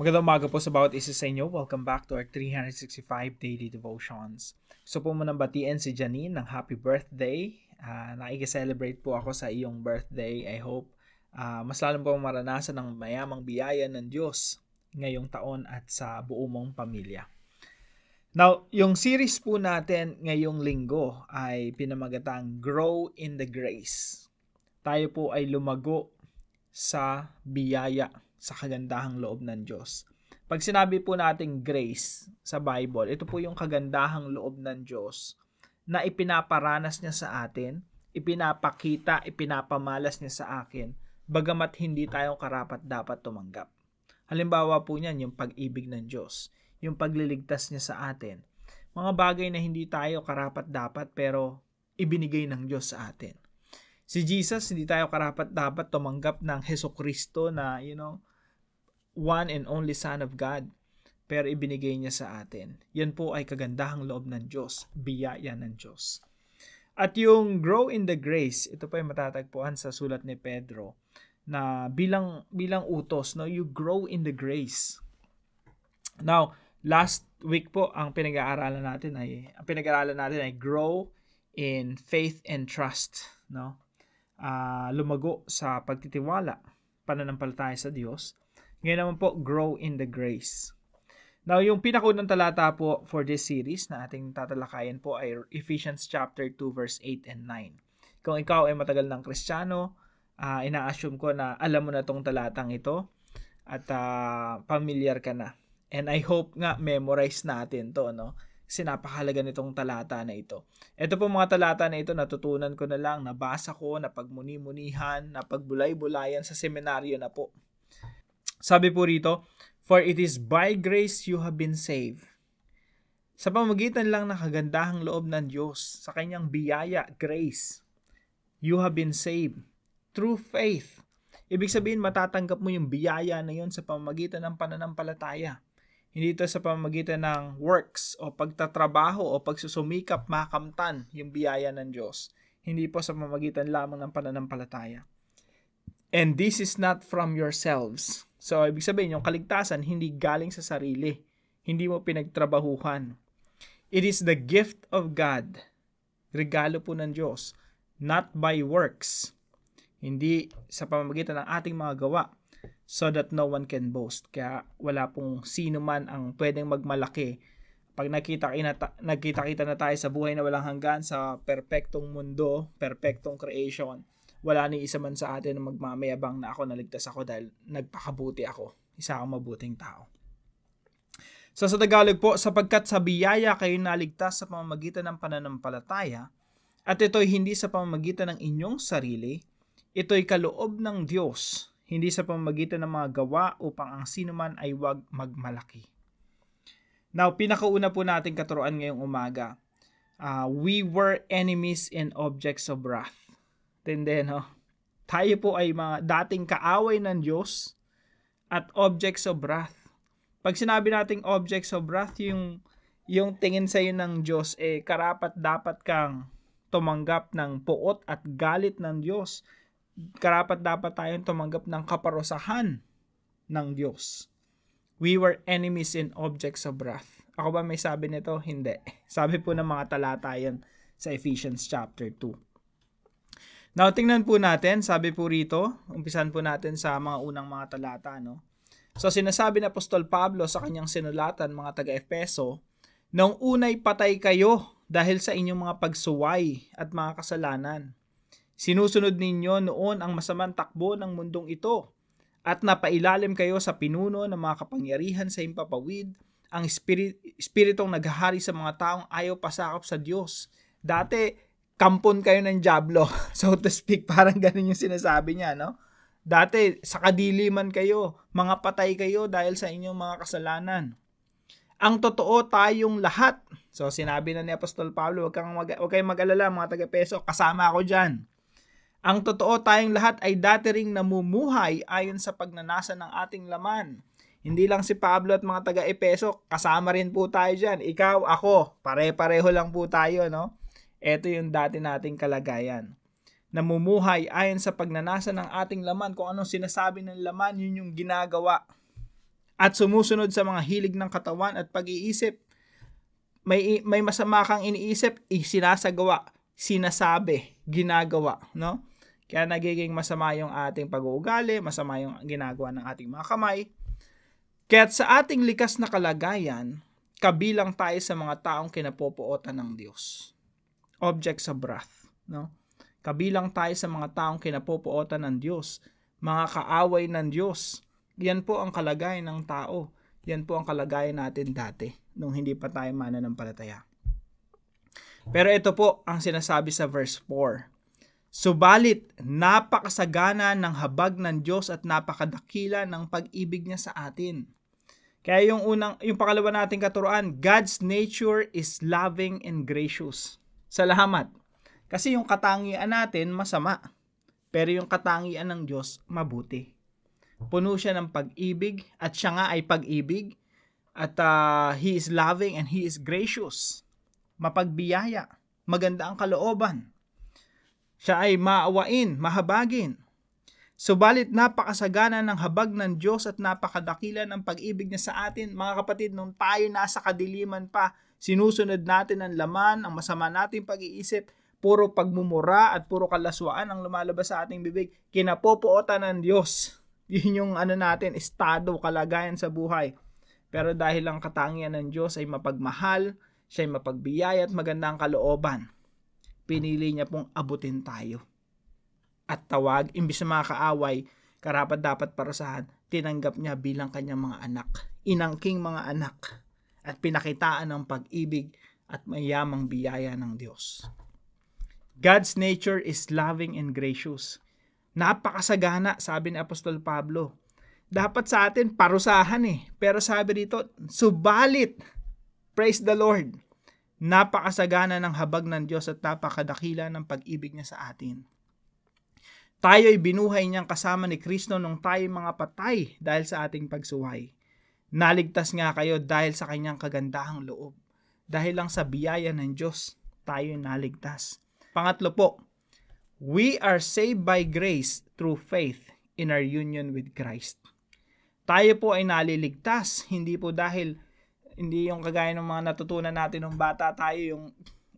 Magandang umaga po sa bawat isa sa inyo. Welcome back to our 365 Daily Devotions. Gusto po munang batiin si Janine ng happy birthday. Uh, Nakikiselebrate po ako sa iyong birthday. I hope uh, mas lalong po maranasan ng mayamang biyaya ng Diyos ngayong taon at sa buo mong pamilya. Now, yung series po natin ngayong linggo ay pinamagatang Grow in the Grace. Tayo po ay lumago sa biyaya sa kagandahang loob ng Diyos. Pag sinabi po nating grace sa Bible, ito po yung kagandahang loob ng Diyos na ipinaparanas niya sa atin, ipinapakita, ipinapamalas niya sa akin, bagamat hindi tayo karapat dapat tumanggap. Halimbawa po niyan yung pag-ibig ng Diyos, yung pagliligtas niya sa atin. Mga bagay na hindi tayo karapat dapat pero ibinigay ng Diyos sa atin. Si Jesus, hindi tayo karapat dapat tumanggap ng Heso Kristo na, you know, one and only Son of God, pero ibinigay niya sa atin. Yan po ay kagandahang loob ng Diyos, biyaya ng Diyos. At yung grow in the grace, ito po ay matatagpuan sa sulat ni Pedro na bilang bilang utos, no, you grow in the grace. Now, last week po ang pinag-aaralan natin ay ang pinag-aaralan natin ay grow in faith and trust, no? Uh, lumago sa pagtitiwala, pananampalataya sa Diyos ngayon naman po, grow in the grace. Now, yung pinakaunang talata po for this series na ating tatalakayan po ay Ephesians chapter 2 verse 8 and 9. Kung ikaw ay matagal ng Kristiyano, uh, ina-assume ko na alam mo na tong talatang ito at uh, familiar ka na. And I hope nga memorize natin to, no? Kasi napakahalaga nitong talata na ito. Ito po mga talata na ito, natutunan ko na lang, nabasa ko, napagmuni-munihan, napagbulay-bulayan sa seminaryo na po. Sabi po rito, For it is by grace you have been saved. Sa pamagitan lang ng kagandahang loob ng Diyos, sa kanyang biyaya, grace, you have been saved through faith. Ibig sabihin, matatanggap mo yung biyaya na yon sa pamamagitan ng pananampalataya. Hindi ito sa pamamagitan ng works o pagtatrabaho o pagsusumikap makamtan yung biyaya ng Diyos. Hindi po sa pamamagitan lamang ng pananampalataya. And this is not from yourselves. So, ibig sabihin, yung kaligtasan hindi galing sa sarili. Hindi mo pinagtrabahuhan. It is the gift of God. Regalo po ng Diyos. Not by works. Hindi sa pamamagitan ng ating mga gawa so that no one can boast. Kaya wala pong sino man ang pwedeng magmalaki. Pag nakita, nagkita-kita na tayo sa buhay na walang hanggan, sa perpektong mundo, perpektong creation, wala ni isa man sa atin na magmamayabang na ako naligtas ako dahil nagpakabuti ako. Isa akong mabuting tao. So sa Tagalog po, sapagkat sa biyaya kayo naligtas sa pamamagitan ng pananampalataya, at ito'y hindi sa pamamagitan ng inyong sarili, ito'y kaloob ng Diyos, hindi sa pamamagitan ng mga gawa upang ang sinuman ay wag magmalaki. Now, pinakauna po natin katuruan ngayong umaga. Uh, we were enemies and objects of wrath. Tindi, no? Tayo po ay mga dating kaaway ng Diyos at objects of wrath. Pag sinabi nating objects of wrath, yung, yung tingin sa iyo ng Diyos, eh, karapat dapat kang tumanggap ng puot at galit ng Diyos. Karapat dapat tayong tumanggap ng kaparosahan ng Diyos. We were enemies in objects of wrath. Ako ba may sabi nito? Hindi. Sabi po ng mga talata yan sa Ephesians chapter 2. Now, tingnan po natin, sabi po rito, umpisan po natin sa mga unang mga talata, no? So, sinasabi ni Apostol Pablo sa kanyang sinulatan, mga taga-Efeso, Noong unay patay kayo dahil sa inyong mga pagsuway at mga kasalanan. Sinusunod ninyo noon ang masamang takbo ng mundong ito at napailalim kayo sa pinuno ng mga kapangyarihan sa impapawid, ang spirit, naghahari sa mga taong ayaw pasakop sa Diyos. Dati, kampon kayo ng Diablo, so to speak, parang ganun yung sinasabi niya, no? Dati, sa kadiliman kayo, mga patay kayo dahil sa inyong mga kasalanan. Ang totoo tayong lahat. So, sinabi na ni Apostol Pablo, huwag, kang mag- huwag kayong mag-alala mga taga-peso, kasama ako dyan. Ang totoo tayong lahat ay dati ring namumuhay ayon sa pagnanasa ng ating laman. Hindi lang si Pablo at mga taga-epeso, kasama rin po tayo dyan. Ikaw, ako, pare-pareho lang po tayo, no? Ito yung dati nating kalagayan. Namumuhay ayon sa pagnanasa ng ating laman. Kung anong sinasabi ng laman, yun yung ginagawa. at sumusunod sa mga hilig ng katawan at pag-iisip. May, may masama kang iniisip, isinasagawa, sinasabi, ginagawa, no? Kaya nagiging masama yung ating pag-uugali, masama yung ginagawa ng ating mga kamay. Kaya sa ating likas na kalagayan, kabilang tayo sa mga taong kinapopuotan ng Diyos. Objects of wrath. No? Kabilang tayo sa mga taong kinapopuotan ng Diyos. Mga kaaway ng Diyos. Yan po ang kalagayan ng tao. Yan po ang kalagayan natin dati nung hindi pa tayo mananampalataya. Pero ito po ang sinasabi sa verse 4 Subalit, napakasagana ng habag ng Diyos at napakadakila ng pag-ibig niya sa atin. Kaya yung unang, yung pangalawa nating katuruan, God's nature is loving and gracious. Salamat. Kasi yung katangian natin masama. Pero yung katangian ng Diyos mabuti. Puno siya ng pag-ibig at siya nga ay pag-ibig at uh, He is loving and He is gracious. Mapagbiyaya. Maganda ang kalooban siya ay maawain, mahabagin. Subalit napakasagana ng habag ng Diyos at napakadakila ng pag-ibig niya sa atin. Mga kapatid, nung tayo nasa kadiliman pa, sinusunod natin ang laman, ang masama nating pag-iisip, puro pagmumura at puro kalaswaan ang lumalabas sa ating bibig. Kinapopuotan ng Diyos. Yun yung ano natin, estado, kalagayan sa buhay. Pero dahil ang katangian ng Diyos ay mapagmahal, siya ay mapagbiyaya at magandang kalooban pinili niya pong abutin tayo. At tawag, imbis na mga kaaway, karapat dapat parasahan, tinanggap niya bilang kanyang mga anak, inangking mga anak, at pinakitaan ng pag-ibig at mayamang biyaya ng Diyos. God's nature is loving and gracious. Napakasagana, sabi ni Apostol Pablo. Dapat sa atin parusahan eh. Pero sabi dito, subalit, praise the Lord, Napakasagana ng habag ng Diyos at napakadakila ng pag-ibig niya sa atin. Tayo ay binuhay niyang kasama ni Kristo nung tayo mga patay dahil sa ating pagsuway. Naligtas nga kayo dahil sa kanyang kagandahang loob. Dahil lang sa biyaya ng Diyos, tayo naligtas. Pangatlo po, we are saved by grace through faith in our union with Christ. Tayo po ay naliligtas, hindi po dahil hindi yung kagaya ng mga natutunan natin nung bata tayo yung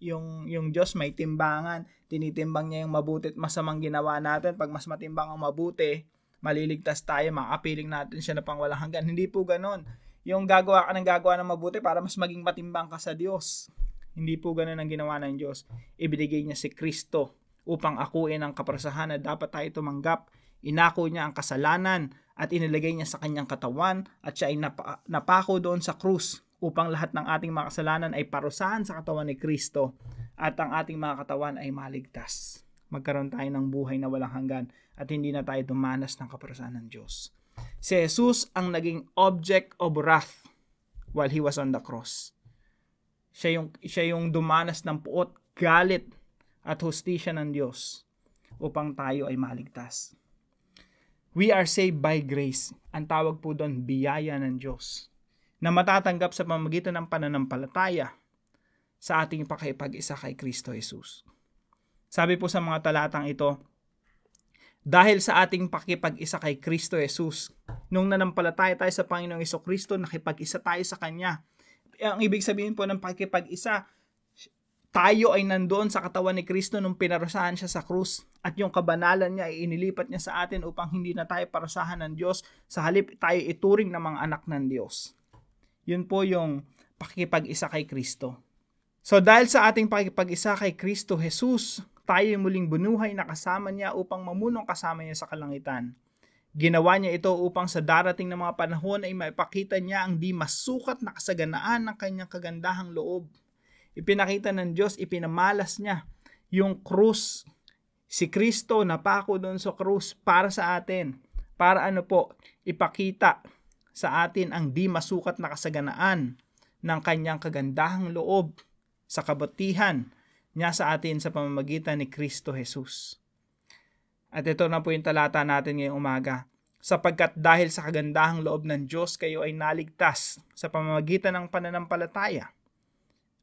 yung yung Diyos may timbangan, tinitimbang niya yung mabuti at masamang ginawa natin. Pag mas matimbang ang mabuti, maliligtas tayo, makapiling natin siya na pang walang hanggan. Hindi po ganoon. Yung gagawa ka ng gagawa ng mabuti para mas maging matimbang ka sa Diyos. Hindi po ganoon ang ginawa ng Diyos. Ibinigay niya si Kristo upang akuin ang kaprasahan na dapat tayo tumanggap. Inako niya ang kasalanan at inilagay niya sa kanyang katawan at siya ay napa, napako doon sa krus upang lahat ng ating mga kasalanan ay parusahan sa katawan ni Kristo at ang ating mga katawan ay maligtas. Magkaroon tayo ng buhay na walang hanggan at hindi na tayo dumanas ng kaparusahan ng Diyos. Si Jesus ang naging object of wrath while he was on the cross. Siya yung, siya yung dumanas ng puot, galit at hustisya ng Diyos upang tayo ay maligtas. We are saved by grace. Ang tawag po doon, biyaya ng Diyos na matatanggap sa pamagitan ng pananampalataya sa ating pakipag-isa kay Kristo Jesus. Sabi po sa mga talatang ito, dahil sa ating pakipag-isa kay Kristo Jesus, nung nanampalataya tayo sa Panginoong Iso Kristo, nakipag-isa tayo sa Kanya. Ang ibig sabihin po ng pakipag-isa, tayo ay nandoon sa katawan ni Kristo nung pinarusahan siya sa krus at yung kabanalan niya ay inilipat niya sa atin upang hindi na tayo parusahan ng Diyos sa halip tayo ituring na mga anak ng Diyos. Yun po yung pakikipag-isa kay Kristo. So dahil sa ating pakikipag-isa kay Kristo Jesus, tayo muling bunuhay na kasama niya upang mamunong kasama niya sa kalangitan. Ginawa niya ito upang sa darating na mga panahon ay maipakita niya ang di masukat na kasaganaan ng kanyang kagandahang loob. Ipinakita ng Diyos, ipinamalas niya yung krus. Si Kristo napako doon sa krus para sa atin. Para ano po, ipakita sa atin ang di masukat na kasaganaan ng kanyang kagandahang loob sa kabutihan niya sa atin sa pamamagitan ni Kristo Jesus. At ito na po yung talata natin ngayong umaga. Sapagkat dahil sa kagandahang loob ng Diyos, kayo ay naligtas sa pamamagitan ng pananampalataya.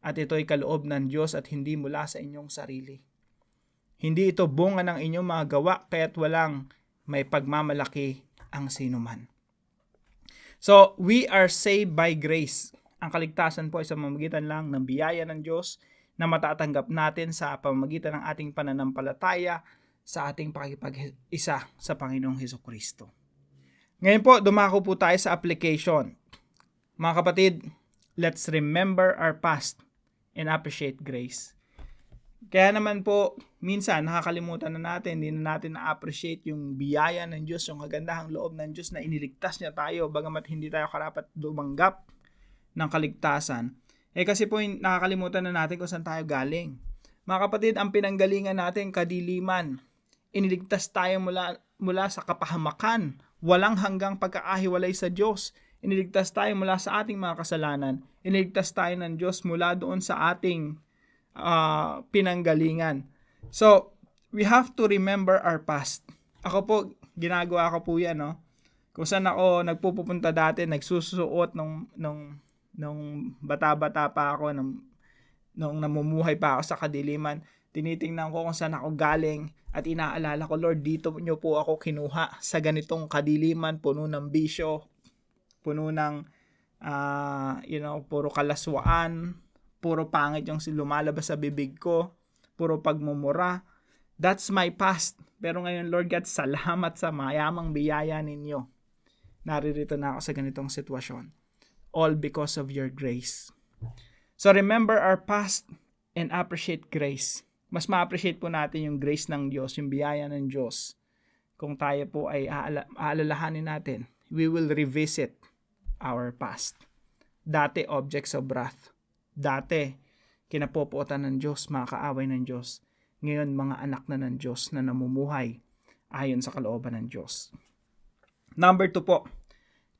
At ito ay kaloob ng Diyos at hindi mula sa inyong sarili. Hindi ito bunga ng inyong mga gawa kaya't walang may pagmamalaki ang sinuman. So, we are saved by grace. Ang kaligtasan po ay sa pamamagitan lang ng biyaya ng Diyos na matatanggap natin sa pamamagitan ng ating pananampalataya sa ating pakipag-isa sa Panginoong Heso Kristo. Ngayon po, dumako po tayo sa application. Mga kapatid, let's remember our past and appreciate grace. Kaya naman po, minsan nakakalimutan na natin, hindi na natin na-appreciate yung biyaya ng Diyos, yung kagandahang loob ng Diyos na iniligtas niya tayo, bagamat hindi tayo karapat dumanggap ng kaligtasan. Eh kasi po nakakalimutan na natin kung saan tayo galing. Mga kapatid, ang pinanggalingan natin, kadiliman. Iniligtas tayo mula, mula sa kapahamakan, walang hanggang pagkaahiwalay sa Diyos. Iniligtas tayo mula sa ating mga kasalanan. Iniligtas tayo ng Diyos mula doon sa ating uh, pinanggalingan. So, we have to remember our past. Ako po, ginagawa ko po yan, no? Kung saan ako nagpupunta dati, nagsusuot nung, nung, nung bata-bata pa ako, nung, nung namumuhay pa ako sa kadiliman, tinitingnan ko kung saan ako galing at inaalala ko, Lord, dito nyo po ako kinuha sa ganitong kadiliman, puno ng bisyo, puno ng, uh, you know, puro kalaswaan, puro pangit yung lumalabas sa bibig ko, puro pagmumura. That's my past. Pero ngayon, Lord God, salamat sa mayamang biyaya ninyo. Naririto na ako sa ganitong sitwasyon. All because of your grace. So remember our past and appreciate grace. Mas ma-appreciate po natin yung grace ng Diyos, yung biyaya ng Diyos. Kung tayo po ay aala- aalalahanin natin, we will revisit our past. Dati objects of wrath Dati, kinapopuotan ng Diyos, mga kaaway ng Diyos. Ngayon, mga anak na ng Diyos na namumuhay ayon sa kalooban ng Diyos. Number two po,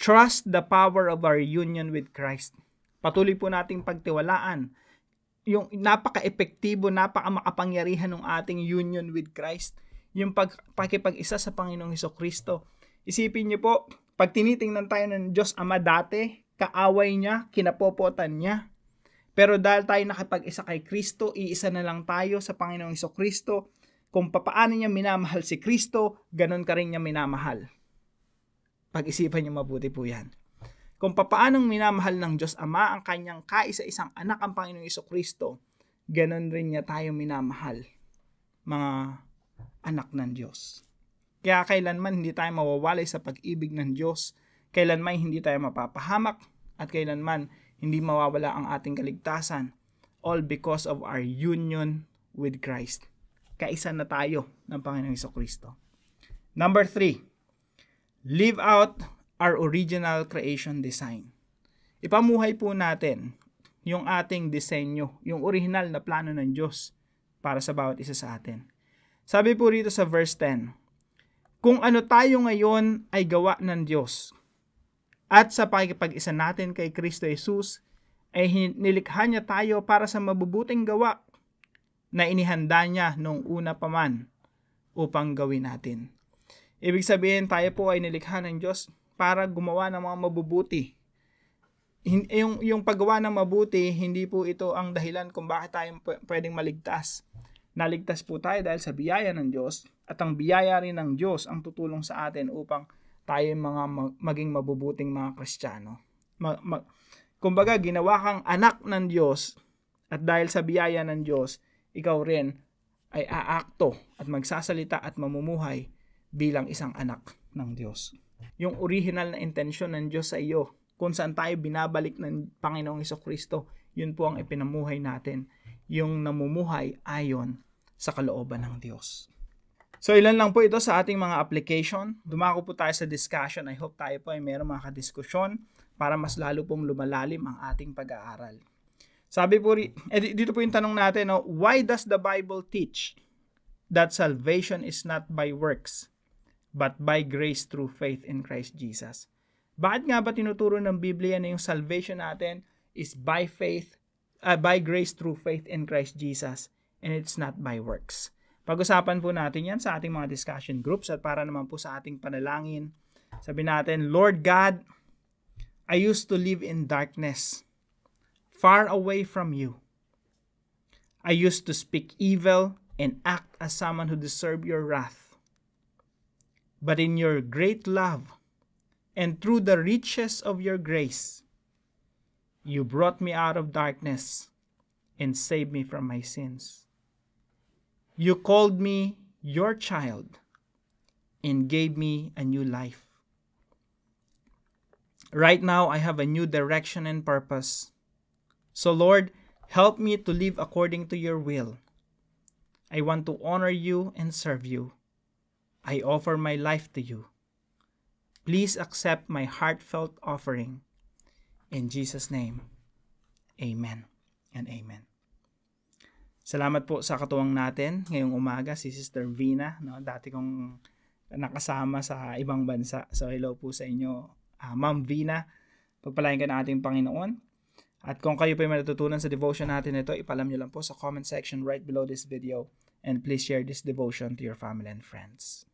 trust the power of our union with Christ. Patuloy po nating pagtiwalaan yung napaka-epektibo, napaka-makapangyarihan ng ating union with Christ. Yung pag, pakipag-isa sa Panginoong Heso Kristo. Isipin niyo po, pag tinitingnan tayo ng Diyos Ama dati, kaaway niya, kinapopotan niya. Pero dahil tayo nakipag-isa kay Kristo, iisa na lang tayo sa Panginoong Iso Kristo. Kung papaano niya minamahal si Kristo, ganun ka rin niya minamahal. Pag-isipan niyo mabuti po yan. Kung papaanong minamahal ng Diyos Ama ang kanyang kaisa-isang anak ang Panginoong Iso Kristo, ganun rin niya tayo minamahal, mga anak ng Diyos. Kaya kailanman hindi tayo mawawalay sa pag-ibig ng Diyos, kailanman hindi tayo mapapahamak, at kailanman hindi mawawala ang ating kaligtasan. All because of our union with Christ. Kaisa na tayo ng Panginoong Kristo. Number three, live out our original creation design. Ipamuhay po natin yung ating disenyo, yung original na plano ng Diyos para sa bawat isa sa atin. Sabi po rito sa verse 10, Kung ano tayo ngayon ay gawa ng Diyos, at sa pakikipag-isa natin kay Kristo Jesus, ay nilikha niya tayo para sa mabubuting gawa na inihanda niya nung una pa man upang gawin natin. Ibig sabihin, tayo po ay nilikha ng Diyos para gumawa ng mga mabubuti. Yung, yung paggawa ng mabuti, hindi po ito ang dahilan kung bakit tayo pwedeng maligtas. Naligtas po tayo dahil sa biyaya ng Diyos at ang biyaya rin ng Diyos ang tutulong sa atin upang tayo mga maging mabubuting mga Kristiyano. Ma- ma- kumbaga, ginawa kang anak ng Diyos at dahil sa biyaya ng Diyos, ikaw rin ay aakto at magsasalita at mamumuhay bilang isang anak ng Diyos. Yung original na intensyon ng Diyos sa iyo, kung saan tayo binabalik ng Panginoong Iso Kristo, yun po ang ipinamuhay natin, yung namumuhay ayon sa kalooban ng Diyos. So ilan lang po ito sa ating mga application. Dumako po tayo sa discussion. I hope tayo po ay mayroong mga kadiskusyon para mas lalo pong lumalalim ang ating pag-aaral. Sabi po, eh, dito po yung tanong natin, no, why does the Bible teach that salvation is not by works, but by grace through faith in Christ Jesus? Bakit nga ba tinuturo ng Biblia na yung salvation natin is by faith, uh, by grace through faith in Christ Jesus, and it's not by works? Pag-usapan po natin yan sa ating mga discussion groups at para naman po sa ating panalangin. Sabi natin, Lord God, I used to live in darkness, far away from you. I used to speak evil and act as someone who deserved your wrath. But in your great love, and through the riches of your grace, you brought me out of darkness and saved me from my sins. You called me your child and gave me a new life. Right now, I have a new direction and purpose. So, Lord, help me to live according to your will. I want to honor you and serve you. I offer my life to you. Please accept my heartfelt offering. In Jesus' name, Amen and Amen. Salamat po sa katuwang natin ngayong umaga, si Sister Vina. No? Dati kong nakasama sa ibang bansa. So hello po sa inyo, uh, Ma'am Vina. Pagpalain ka ng ating Panginoon. At kung kayo pa may natutunan sa devotion natin ito, ipalam nyo lang po sa comment section right below this video. And please share this devotion to your family and friends.